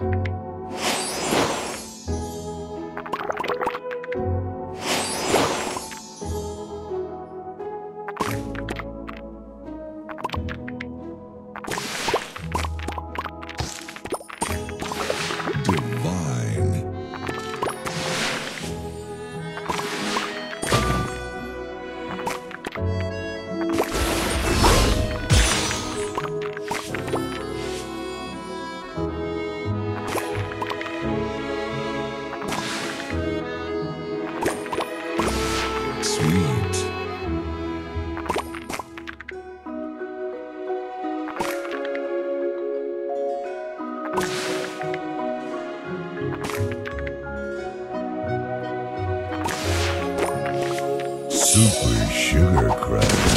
Música Sweet. Super Sugar Crush.